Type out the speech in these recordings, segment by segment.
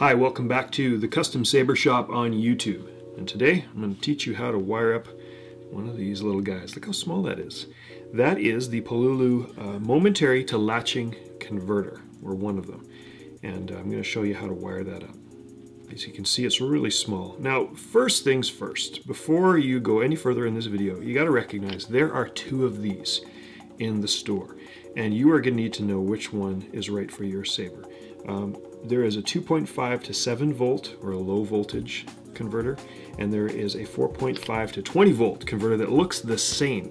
Hi, welcome back to the Custom Saber Shop on YouTube. And today I'm going to teach you how to wire up one of these little guys. Look how small that is. That is the Pololu uh, momentary to latching converter, or one of them. And uh, I'm going to show you how to wire that up. As you can see, it's really small. Now, first things first, before you go any further in this video, you got to recognize there are two of these in the store. And you are going to need to know which one is right for your saber. Um, there is a 2.5 to 7 volt or a low voltage converter and there is a 4.5 to 20 volt converter that looks the same.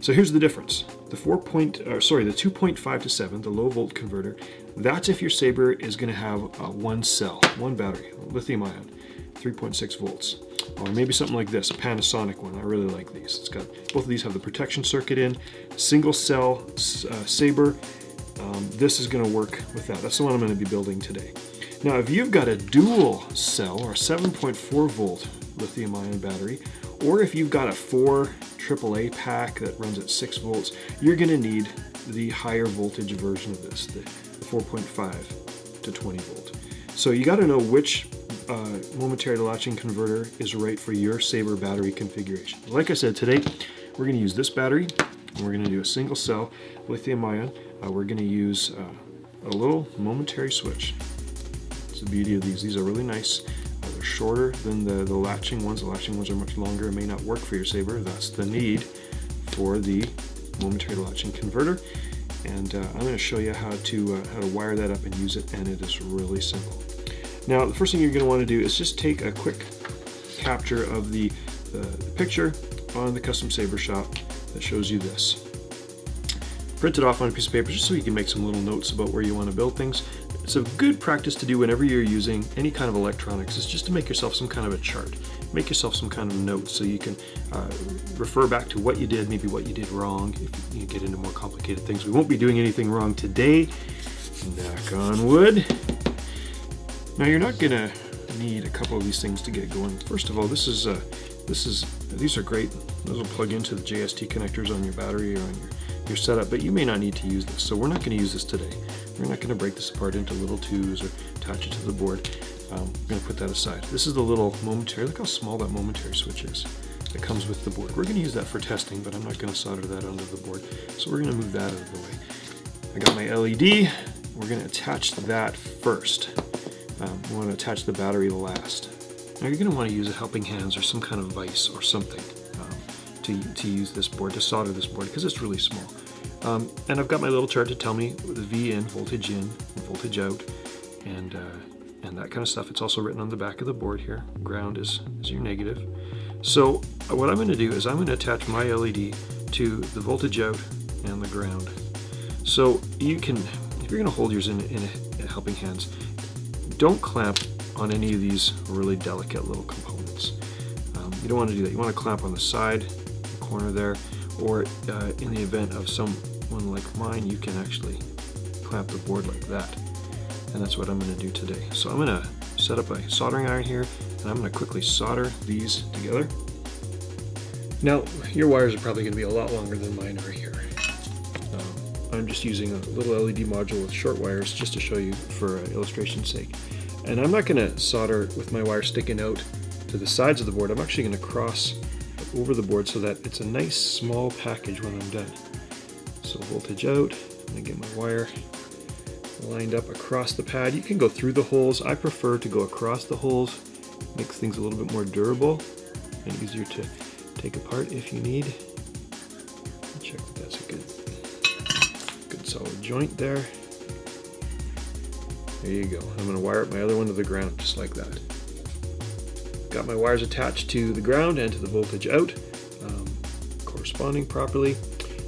So here's the difference. The 4 point, or sorry, the 2.5 to 7, the low volt converter, that's if your Saber is going to have uh, one cell, one battery, lithium ion, 3.6 volts. Or maybe something like this, a Panasonic one. I really like these. It's got both of these have the protection circuit in, single cell uh, Saber, um, this is going to work with that. That's the one I'm going to be building today. Now, if you've got a dual cell or 7.4 volt lithium ion battery, or if you've got a 4 AAA pack that runs at 6 volts, you're going to need the higher voltage version of this, the 4.5 to 20 volt. So you got to know which uh, momentary latching converter is right for your Saber battery configuration. Like I said, today we're going to use this battery, and we're going to do a single cell lithium ion uh, we're going to use uh, a little momentary switch. It's the beauty of these. These are really nice. Uh, they're shorter than the, the latching ones. The latching ones are much longer. It may not work for your saber. That's the need for the momentary latching converter. And uh, I'm going to show you how to, uh, how to wire that up and use it, and it is really simple. Now, the first thing you're going to want to do is just take a quick capture of the, the, the picture on the Custom Saber Shop that shows you this print it off on a piece of paper just so you can make some little notes about where you want to build things. It's a good practice to do whenever you're using any kind of electronics is just to make yourself some kind of a chart. Make yourself some kind of notes so you can uh, refer back to what you did, maybe what you did wrong if you get into more complicated things. We won't be doing anything wrong today, knock on wood. Now you're not gonna need a couple of these things to get going. First of all, this is uh, this is these are great. Those will plug into the JST connectors on your battery or on your your setup, but you may not need to use this. So we're not going to use this today. We're not going to break this apart into little twos or attach it to the board. Um, I'm going to put that aside. This is the little momentary, look how small that momentary switch is that comes with the board. We're going to use that for testing, but I'm not going to solder that onto the board. So we're going to move that out of the way. I got my LED. We're going to attach that first. Um, we want to attach the battery last. Now you're going to want to use a helping hands or some kind of vise or something to, to use this board, to solder this board, because it's really small. Um, and I've got my little chart to tell me the V in, voltage in, voltage out, and uh, and that kind of stuff. It's also written on the back of the board here. Ground is, is your negative. So uh, what I'm going to do is I'm going to attach my LED to the voltage out and the ground. So you can, if you're going to hold yours in, in a, helping hands, don't clamp on any of these really delicate little components. Um, you don't want to do that. You want to clamp on the side corner there, or uh, in the event of someone like mine, you can actually clamp the board like that. And that's what I'm going to do today. So I'm going to set up a soldering iron here, and I'm going to quickly solder these together. Now, your wires are probably going to be a lot longer than mine are here. Um, I'm just using a little LED module with short wires just to show you for uh, illustration's sake. And I'm not going to solder with my wire sticking out to the sides of the board. I'm actually going to cross over the board so that it's a nice small package when I'm done. So voltage out, and I get my wire lined up across the pad. You can go through the holes. I prefer to go across the holes. Makes things a little bit more durable and easier to take apart if you need. Check that that's a good, good solid joint there. There you go. I'm going to wire up my other one to the ground just like that. Got my wires attached to the ground and to the voltage out, um, corresponding properly.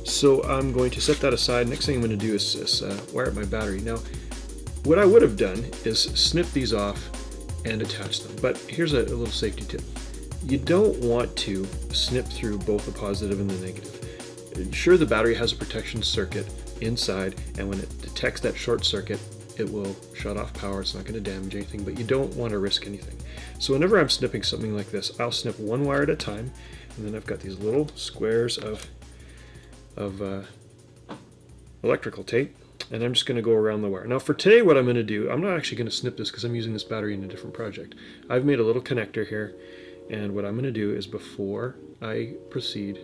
So I'm going to set that aside. Next thing I'm going to do is, is uh, wire up my battery. Now, what I would have done is snip these off and attach them. But here's a, a little safety tip. You don't want to snip through both the positive and the negative. Sure, the battery has a protection circuit inside, and when it detects that short circuit, it will shut off power. It's not going to damage anything, but you don't want to risk anything. So whenever I'm snipping something like this, I'll snip one wire at a time, and then I've got these little squares of, of uh, electrical tape. and I'm just going to go around the wire. Now for today what I'm going to do, I'm not actually going to snip this because I'm using this battery in a different project. I've made a little connector here and what I'm going to do is before I proceed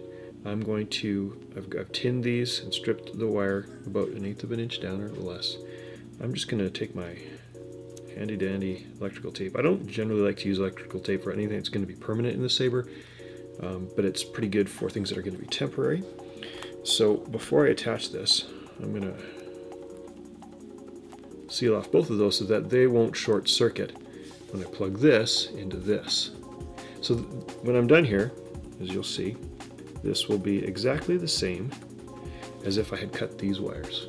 I'm going to, I've, I've tinned these and stripped the wire about an eighth of an inch down or less. I'm just going to take my handy dandy electrical tape. I don't generally like to use electrical tape for anything that's going to be permanent in the saber, um, but it's pretty good for things that are going to be temporary. So before I attach this, I'm going to seal off both of those so that they won't short circuit when I plug this into this. So when I'm done here, as you'll see, this will be exactly the same as if I had cut these wires.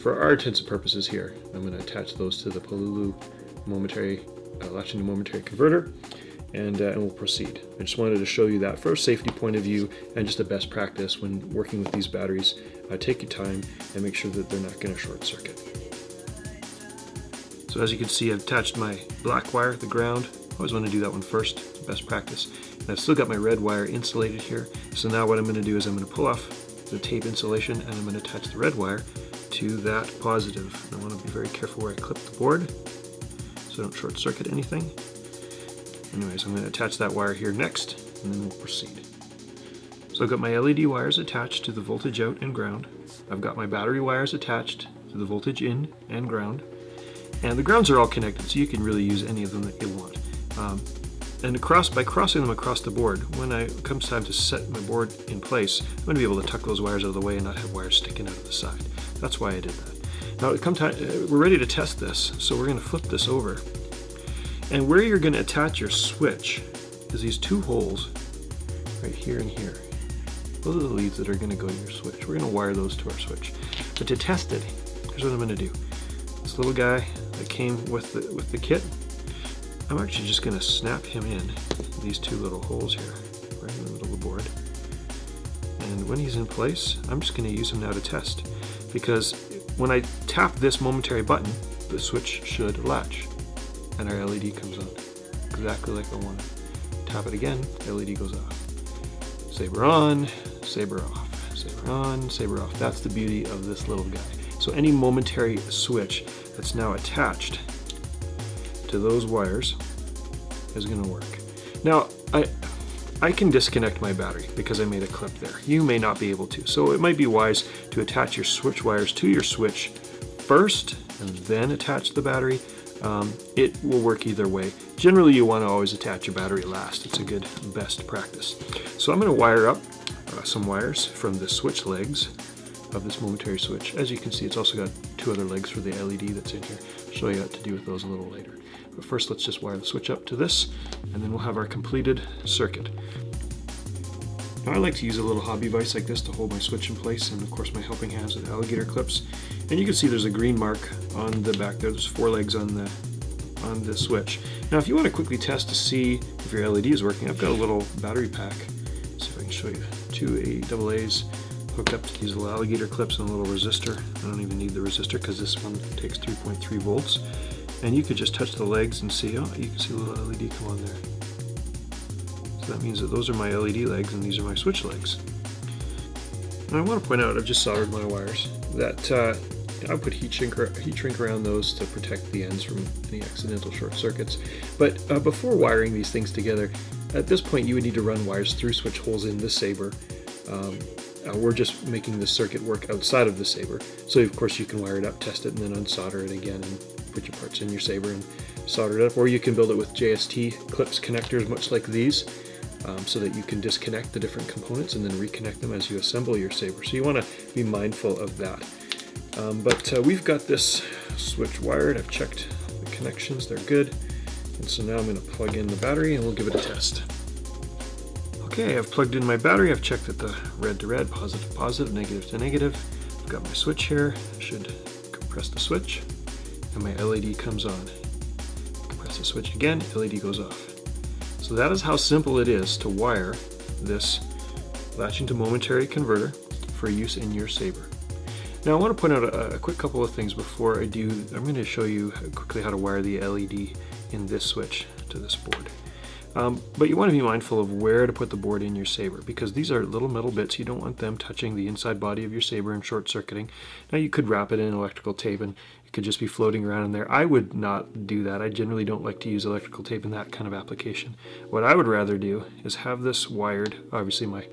For our intents and purposes here, I'm going to attach those to the Pololu momentary, uh, latching to momentary converter, and, uh, and we'll proceed. I just wanted to show you that for a safety point of view and just a best practice when working with these batteries. Uh, take your time and make sure that they're not going to short circuit. So as you can see, I've attached my black wire, the ground. I always want to do that one first, best practice. And I've still got my red wire insulated here. So now what I'm going to do is I'm going to pull off the tape insulation and I'm going to attach the red wire to that positive. I want to be very careful where I clip the board so I don't short circuit anything. Anyways, I'm going to attach that wire here next and then we'll proceed. So I've got my LED wires attached to the voltage out and ground. I've got my battery wires attached to the voltage in and ground. And the grounds are all connected, so you can really use any of them that you want. Um, and across, by crossing them across the board, when I, it comes time to set my board in place, I'm going to be able to tuck those wires out of the way and not have wires sticking out of the side. That's why I did that. Now, come time, uh, we're ready to test this, so we're going to flip this over. And where you're going to attach your switch is these two holes right here and here. Those are the leads that are going to go to your switch. We're going to wire those to our switch. But to test it, here's what I'm going to do. This little guy that came with the, with the kit, I'm actually just going to snap him in these two little holes here, right in the middle of the board. And when he's in place, I'm just going to use him now to test. Because when I tap this momentary button, the switch should latch. And our LED comes on. Exactly like I want it. Tap it again, LED goes off. Saber on, saber off. Saber on, saber off. That's the beauty of this little guy. So any momentary switch that's now attached to those wires is going to work. Now, I, I can disconnect my battery because I made a clip there. You may not be able to. So it might be wise to attach your switch wires to your switch first and then attach the battery. Um, it will work either way. Generally, you want to always attach your battery last. It's a good best practice. So I'm going to wire up uh, some wires from the switch legs of this momentary switch. As you can see, it's also got two other legs for the LED that's in here. Show you what to do with those a little later. But first let's just wire the switch up to this and then we'll have our completed circuit. Now I like to use a little hobby vise like this to hold my switch in place and of course my helping hands with alligator clips. And you can see there's a green mark on the back there. There's four legs on the on the switch. Now if you want to quickly test to see if your LED is working, I've got a little battery pack. Let's see if I can show you. Two A double A's hooked up to these little alligator clips and a little resistor. I don't even need the resistor because this one takes 3.3 volts. And you could just touch the legs and see, oh, you can see a little LED come on there. So that means that those are my LED legs and these are my switch legs. And I want to point out, I've just soldered my wires, that uh, I put heat shrink, heat shrink around those to protect the ends from any accidental short circuits. But uh, before wiring these things together, at this point you would need to run wires through switch holes in the Saber. Um, uh, we're just making the circuit work outside of the Saber. So of course you can wire it up, test it, and then unsolder it again and put your parts in your Saber and solder it up. Or you can build it with JST clips connectors much like these um, so that you can disconnect the different components and then reconnect them as you assemble your Saber. So you want to be mindful of that. Um, but uh, we've got this switch wired. I've checked the connections, they're good. And so now I'm going to plug in the battery and we'll give it a test. Okay, I've plugged in my battery. I've checked that the red to red, positive to positive, negative to negative. I've got my switch here. I should press the switch and my LED comes on. Press the switch again, LED goes off. So that is how simple it is to wire this latching to momentary converter for use in your Saber. Now I want to point out a, a, quick couple of things before I do. I'm going to show you quickly how to wire the LED in this switch to this board. Um, but you want to be mindful of where to put the board in your saber because these are little metal bits. You don't want them touching the inside body of your saber and short circuiting. Now you could wrap it in electrical tape and it could just be floating around in there. I would not do that. I generally don't like to use electrical tape in that kind of application. What I would rather do is have this wired. Obviously my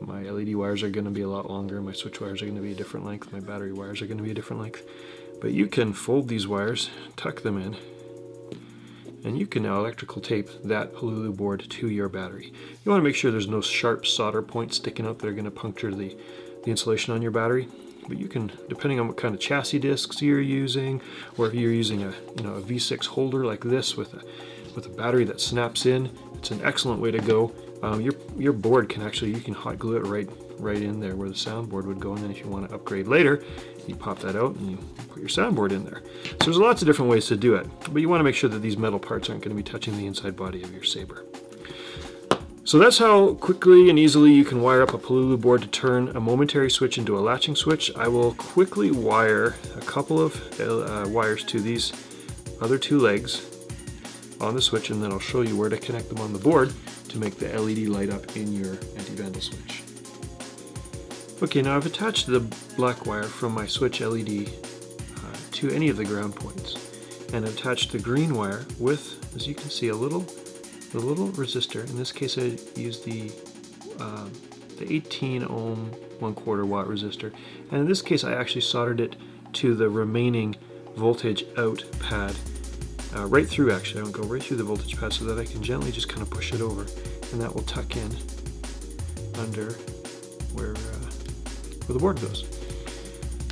my LED wires are going to be a lot longer. My switch wires are going to be a different length. My battery wires are going to be a different length. But you can fold these wires, tuck them in, and you can now electrical tape that Pololu board to your battery. You want to make sure there's no sharp solder points sticking out that are going to puncture the, the insulation on your battery. But you can, depending on what kind of chassis discs you're using, or if you're using a you know a V6 holder like this with a with a battery that snaps in, it's an excellent way to go. Um, your your board can actually you can hot glue it right right in there where the soundboard would go, and then if you want to upgrade later, you pop that out and you put your soundboard in there. So there's lots of different ways to do it, but you want to make sure that these metal parts aren't going to be touching the inside body of your saber. So that's how quickly and easily you can wire up a Pololu board to turn a momentary switch into a latching switch. I will quickly wire a couple of uh, wires to these other two legs on the switch and then I'll show you where to connect them on the board to make the LED light up in your anti-vandal switch. Okay, now I've attached the black wire from my switch LED uh, to any of the ground points and attached the green wire with, as you can see, a little, a little resistor. In this case, I used the uh, the 18 ohm, one quarter watt resistor, and in this case, I actually soldered it to the remaining voltage out pad uh, right through actually. I will go right through the voltage pad so that I can gently just kind of push it over and that will tuck in under where, uh, where the board goes.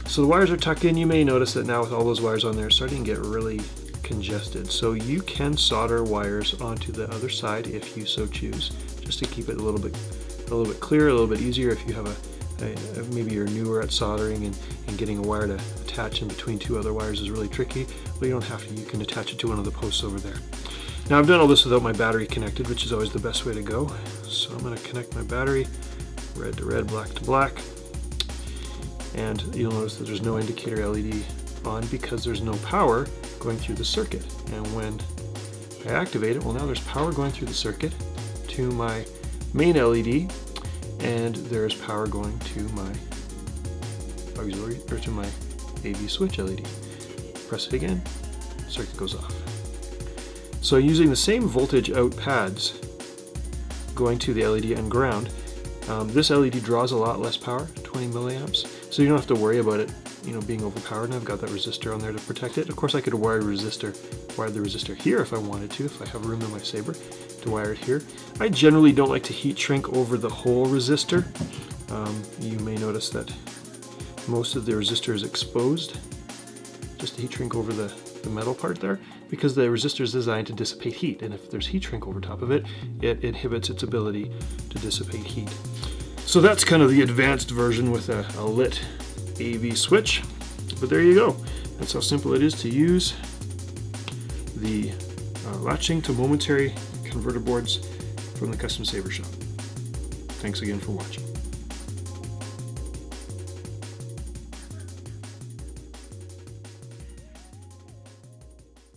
So the wires are tucked in. You may notice that now with all those wires on there, it's starting to get really congested. So you can solder wires onto the other side if you so choose, just to keep it a little bit a little bit clearer, a little bit easier if you have a, a maybe you're newer at soldering and, and getting a wire to in between two other wires is really tricky. but you don't have to. You can attach it to one of the posts over there. Now I've done all this without my battery connected, which is always the best way to go. So I'm going to connect my battery, red to red, black to black. And you'll notice that there's no indicator LED on because there's no power going through the circuit. And when I activate it, well now there's power going through the circuit to my main LED and there's power going to my auxiliary or to my AV switch LED. Press it again, circuit goes off. So using the same voltage out pads going to the LED and ground, um, this LED draws a lot less power, 20 milliamps, so you don't have to worry about it you know, being overpowered, and I've got that resistor on there to protect it. Of course, I could wire resistor, wire the resistor here if I wanted to, if I have room in my saber to wire it here. I generally don't like to heat shrink over the whole resistor. Um, you may notice that most of the resistor is exposed, just heat shrink over the, the metal part there because the resistor is designed to dissipate heat, and if there's heat shrink over top of it, it inhibits its ability to dissipate heat. So that's kind of the advanced version with a, a lit AV switch, but there you go. That's how simple it is to use the uh, latching to momentary converter boards from the Custom Saber Shop. Thanks again for watching.